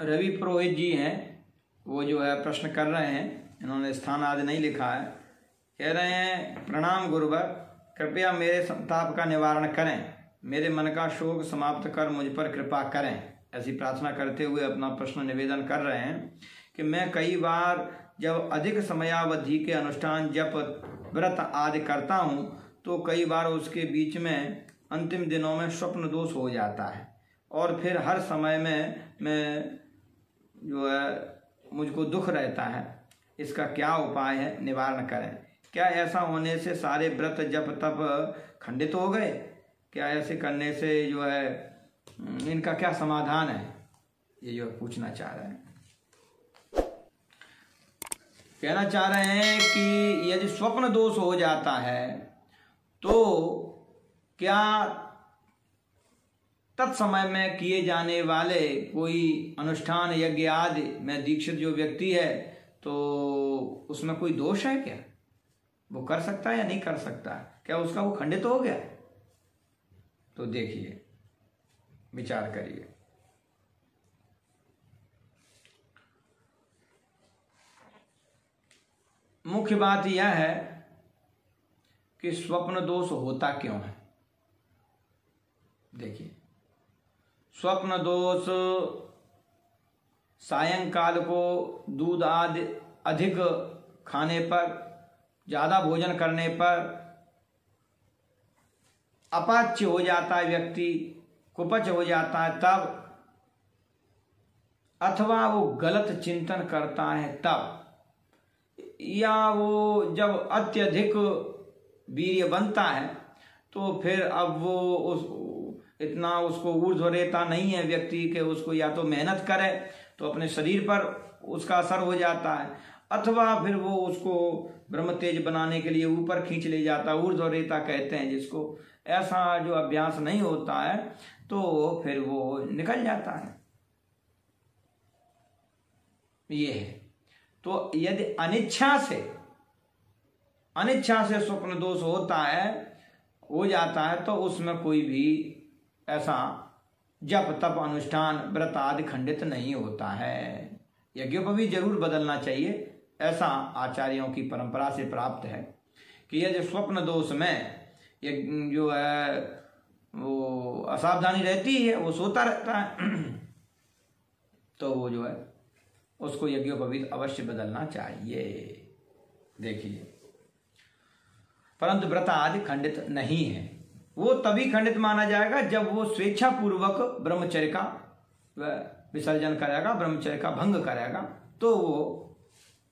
रवि पुरोहित जी हैं, वो जो है प्रश्न कर रहे हैं, इन्होंने स्थान आदि नहीं लिखा है। कह रहे हैं, प्रणाम गुरुवर, कृपया मेरे संताप का निवारण करें, मेरे मन का शोक समाप्त कर मुझ पर कृपा करें। ऐसी प्रार्थना करते हुए अपना प्रश्न निवेदन कर रहे हैं कि मैं कई बार जब अधिक समयावधि के अनुष्ठान, जप, व्रत आदि करता हूँ तो कई बार उसके बीच में अंतिम दिनों में स्वप्न दोष हो जाता है। और फिर हर समय में मैं जो है, मुझको दुख रहता है। इसका क्या उपाय है? निवारण करें। क्या ऐसा होने से सारे व्रत जप तप खंडित हो गए? क्या ऐसे करने से जो है इनका क्या समाधान है? ये जो पूछना चाह रहे हैं। कहना चाह रहे हैं कि यदि स्वप्न दोष हो जाता है तो क्या तत्समय में किए जाने वाले कोई अनुष्ठान, यज्ञ आदि में दीक्षित जो व्यक्ति है तो उसमें कोई दोष है क्या? वो कर सकता है या नहीं कर सकता? क्या उसका वो खंडित हो गया? तो देखिए, विचार करिए। मुख्य बात यह है कि स्वप्न दोष होता क्यों है? देखिए स्वप्न दोष, सायंकाल को दूध आदि अधिक खाने पर, ज़्यादा भोजन करने पर अपाच्य हो जाता है व्यक्ति, कुपच हो जाता है तब, अथवा वो गलत चिंतन करता है तब, या वो जब अत्यधिक वीर्य बनता है तो फिर अब वो उस इतना उसको ऊर्ध्व रेता नहीं है व्यक्ति के, उसको या तो मेहनत करे तो अपने शरीर पर उसका असर हो जाता है, अथवा फिर वो उसको ब्रह्म तेज बनाने के लिए ऊपर खींच ले जाता है ऊर्ध्व रेता कहते हैं जिसको। ऐसा जो अभ्यास नहीं होता है तो फिर वो निकल जाता है। ये है। तो यदि अनिच्छा से अनिच्छा से स्वप्न दोष होता है, हो जाता है तो उसमें कोई भी ऐसा जप, तप, अनुष्ठान, व्रत आदि खंडित नहीं होता है। यज्ञों पर भी ज़रूर बदलना चाहिए। ऐसा आचार्यों की परंपरा से प्राप्त है कि यदि स्वप्न दोष में जो है, वो असावधानी रहती है, वो सोता रहता है तो वो जो है, उसको यज्ञोपवीत अवश्य बदलना चाहिए। देखिए, परंतु व्रत आदि खंडित नहीं है। वो तभी खंडित माना जाएगा जब वो स्वेच्छा पूर्वक ब्रह्मचर्य का विसर्जन करेगा ब्रह्मचर्य का भंग करेगा तो वो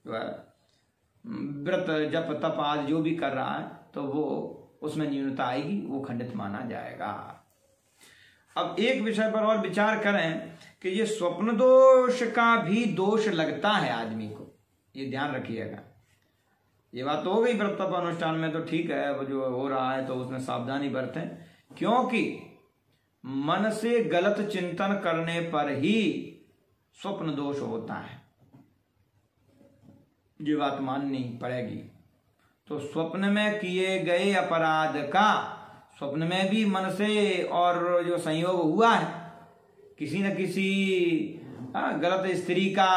व्रत, जप, तप आदि जो भी कर रहा है तो वो उसमें न्यूनता आएगी, वो खंडित माना जाएगा। अब एक विषय पर और विचार करें कि ये स्वप्न दोष का भी दोष लगता है आदमी को। ये ध्यान रखिएगा। ये बात तो हो गई व्रत तप अनुष्ठान में तो ठीक है, वो जो हो रहा है तो उसमें सावधानी बरतें। क्योंकि मन से गलत चिंतन करने पर ही स्वप्न दोष होता है। ये बात माननी पड़ेगी। तो स्वप्न में किए गए अपराध का, स्वप्न में भी मन से और जो संयोग हुआ है, किसी न किसी गलत स्त्री का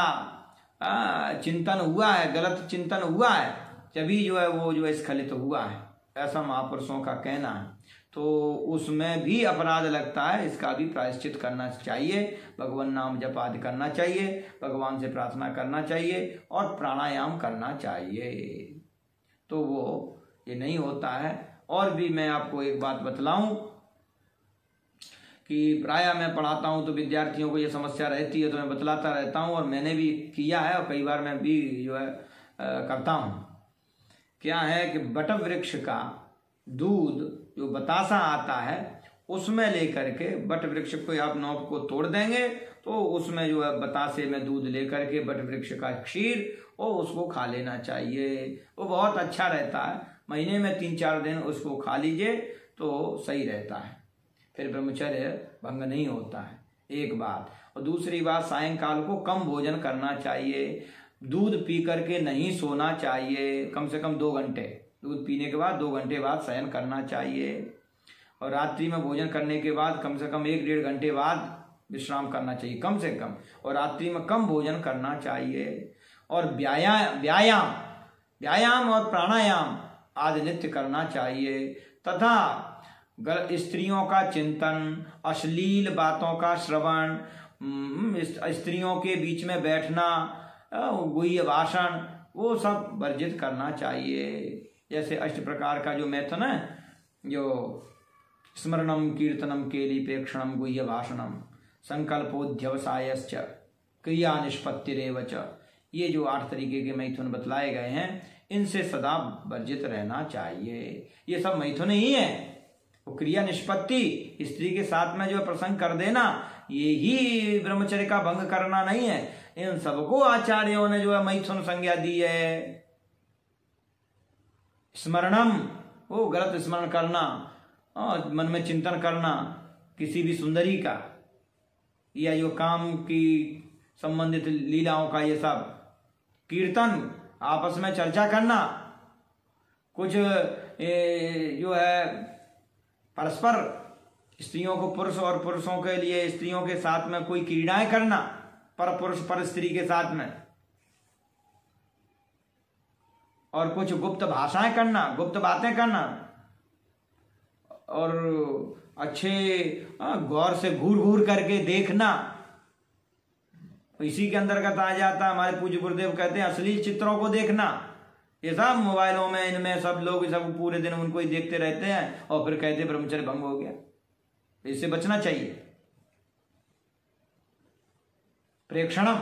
चिंतन हुआ है, गलत चिंतन हुआ है तभी जो है वो जो है स्खलित हुआ है। ऐसा महापुरुषों का कहना है। तो उसमें भी अपराध लगता है इसका भी प्रायश्चित करना चाहिए भगवान नाम जप आदि करना चाहिए भगवान से प्रार्थना करना चाहिए और प्राणायाम करना चाहिए। तो वो ये नहीं होता है। और भी मैं आपको एक बात बतलाऊं कि प्राय मैं पढ़ाता हूँ तो विद्यार्थियों को ये समस्या रहती है तो मैं बतलाता रहता हूँ और मैंने भी किया है और कई बार मैं भी जो है आ, करता हूँ। क्या है कि बटव वृक्ष का दूध जो बतासा आता है, उसमें लेकर के बट वृक्ष को आप नौक को तोड़ देंगे तो उसमें जो है बतासे में दूध लेकर के बट वृक्ष का क्षीर, वो उसको खा लेना चाहिए। वो बहुत अच्छा रहता है। महीने में तीन चार दिन उसको खा लीजिए तो सही रहता है। फिर ब्रह्मचर्य भंग नहीं होता है। एक बात। और दूसरी बात, सायंकाल को कम भोजन करना चाहिए। दूध पी करके नहीं सोना चाहिए, कम से कम दो घंटे। दूध पीने के बाद, दो घंटे बाद शयन करना चाहिए। और रात्रि में भोजन करने के बाद, कम से कम एक डेढ़ घंटे बाद विश्राम करना चाहिए, कम से कम। और रात्रि में कम भोजन करना चाहिए। और व्यायाम व्यायाम व्यायाम और प्राणायाम आदि नित्य करना चाहिए। तथा स्त्रियों का चिंतन, अश्लील बातों का श्रवण स्त्रियों के बीच में बैठना गुह्य भाषण वो सब वर्जित करना चाहिए। जैसे अष्ट प्रकार का जो मैथन है जो स्मरणम, कीर्तनम केलिपेक्षणम गुह्य भाषणम संकल्पोध्यवसायश्च क्रिया निष्पत्तिरेवच ये जो आठ तरीके के मैथुन बतलाए गए हैं, इनसे सदा वर्जित रहना चाहिए। ये सब मैथुन ही है। वो क्रिया निष्पत्ति, स्त्री के साथ में जो प्रसंग कर देना, ये ही ब्रह्मचर्य का भंग करना नहीं है। इन सबको आचार्यों ने जो है मैथुन संज्ञा दी है। स्मरणम वो गलत स्मरण करना और मन में चिंतन करना, किसी भी सुंदरी का, या जो काम की संबंधित लीलाओं का ये सब, कीर्तन, आपस में चर्चा करना, कुछ जो है, परस्पर, स्त्रियों को पुरुष और पुरुषों के लिए, स्त्रियों के साथ में कोई क्रीड़ाएँ करना पर पुरुष पर स्त्री के साथ में। और कुछ गुप्त भाषाएँ करना, गुप्त बातें करना। और अच्छे गौर से घूर घूर करके देखना। इसी के अंतर्गत आ जाता हमारे पूज्य गुरुदेव कहते हैं असली चित्रों को देखना। ये सब मोबाइलों में, इनमें सब लोग सब पूरे दिन उनको ही देखते रहते हैं, और फिर कहते ब्रह्मचर्य भंग हो गया। इससे बचना चाहिए। प्रेक्षणम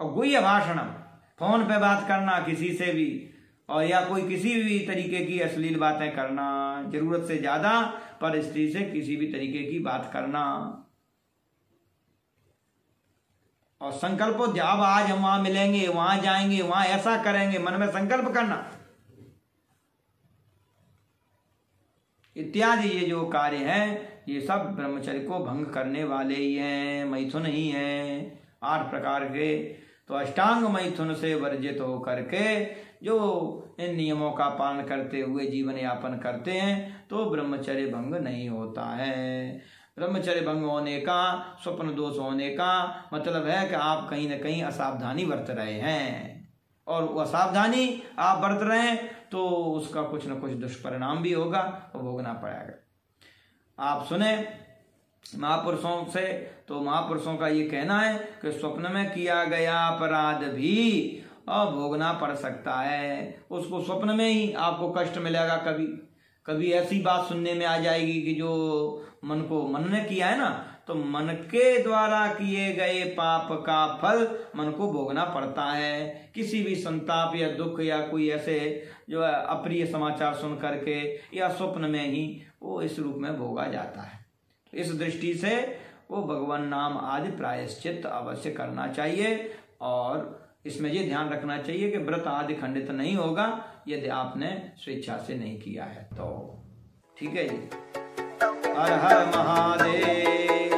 और गुह्य भाषणम। फ़ोन पे बात करना किसी से भी, और या कोई किसी भी तरीके की अश्लील बातें करना, ज़रूरत से ज़्यादा पर स्त्री से किसी भी तरीके की बात करना। और संकल्प जब आज हम वहाँ मिलेंगे, वहाँ जाएँगे, वहाँ ऐसा करेंगे, मन में संकल्प करना। इत्यादि ये जो कार्य है, ये सब ब्रह्मचर्य को भंग करने वाले ही हैं, मैथुन ही हैं। आठ प्रकार के तो अष्टांग मैथुन से वर्जित होकर के जो इन नियमों का पालन करते हुए जीवन यापन करते हैं तो ब्रह्मचर्य भंग नहीं होता है। ब्रह्मचर्य भंग होने का, स्वप्न दोष होने का मतलब है कि आप कहीं ना कहीं असावधानी बरत रहे हैं। और असावधानी आप बरत रहे हैं तो उसका कुछ ना कुछ दुष्परिणाम भी होगा और भोगना पड़ेगा। आप सुने महापुरुषों से तो महापुरुषों का ये कहना है कि स्वप्न में किया गया अपराध भी भोगना पड़ सकता है। उसको स्वप्न में ही आपको कष्ट मिलेगा कभी। कभी ऐसी बात सुनने में आ जाएगी कि जो मन को, मन ने किया है ना तो मन के द्वारा किए गए पाप का फल मन को भोगना पड़ता है। किसी भी संताप या दुख या कोई ऐसे जो अप्रिय समाचार सुन करके या स्वप्न में ही वो इस रूप में भोगा जाता है। इस दृष्टि से वो भगवान नाम आदि प्रायश्चित अवश्य करना चाहिए और इसमें ये ध्यान रखना चाहिए कि व्रत आदि खंडित नहीं होगा यदि आपने स्वेच्छा से नहीं किया है तो। ठीक है जी? हर हर महादेव।